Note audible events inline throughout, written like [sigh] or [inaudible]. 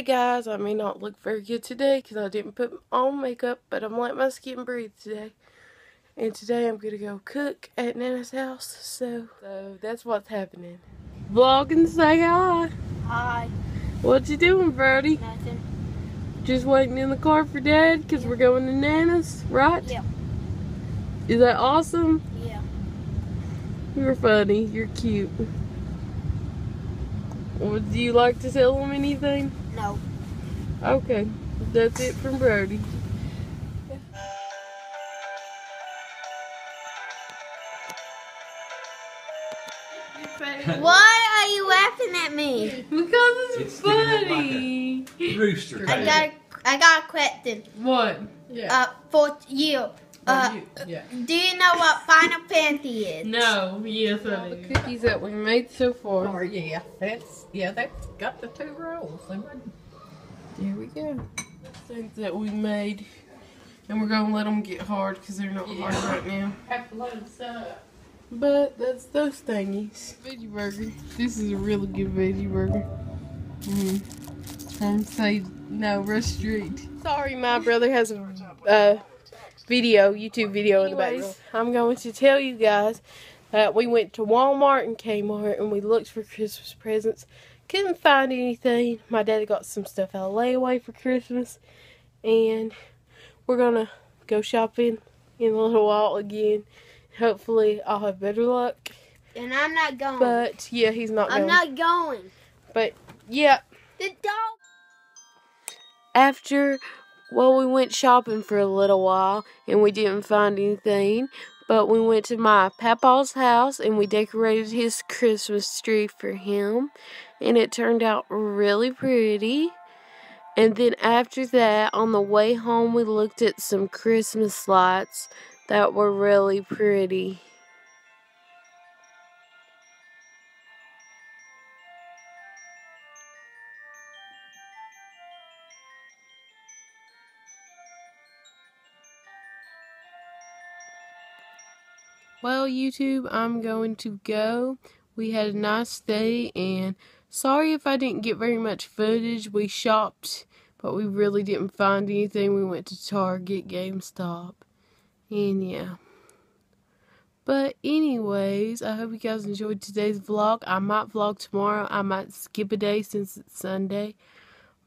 Hey guys, I may not look very good today because I didn't put on makeup, but I'm letting my skin breathe today. And today I'm going to go cook at Nana's house, so, so that's what's happening. Vlog and say hi. Hi. What you doing, Brody? Nothing. Just waiting in the car for Dad because we're going to Nana's, right? Yeah. Is that awesome? Yeah. You're funny. You're cute. Would you like to tell them anything? No. Okay, that's it from Brody. [laughs] Why are you laughing at me? Because it's, It's sticking up funny. Rooster I got I got a question. What? Yeah. Uh, for you. Uh, yeah. do you know what Final Fantasy is? No, yes I All the. Cookies that we made so far. Or yeah, that's yeah, that's got the two rolls. They There we go. Things that we made. And we're gonna let them get hard because they're not hard right now. Have to load this up. But that's those thingies. Veggie burger. This is a really good veggie burger. Mm. I'm say no, Rush Street. Sorry, my brother has a uh, video, YouTube video in the background. I'm going to tell you guys that we went to Walmart and Kmart and we looked for Christmas presents. Couldn't find anything. My daddy got some stuff out of layaway for Christmas. And we're gonna go shopping in a little while again. Hopefully I'll have better luck. And I'm not going. But yeah, he's not I'm going. not going. But yeah, The dog. after well we went shopping for a little while and we didn't find anything but we went to my papa's house and we decorated his christmas tree for him and it turned out really pretty. And then after that on the way home we looked at some christmas lights that were really pretty Well, YouTube, I'm going to go. We had a nice day, and sorry if I didn't get very much footage. We shopped, but we really didn't find anything. We went to Target, GameStop, and yeah. But anyways, I hope you guys enjoyed today's vlog. I might vlog tomorrow. I might skip a day since it's Sunday.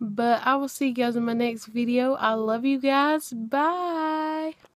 But I will see you guys in my next video. I love you guys. Bye.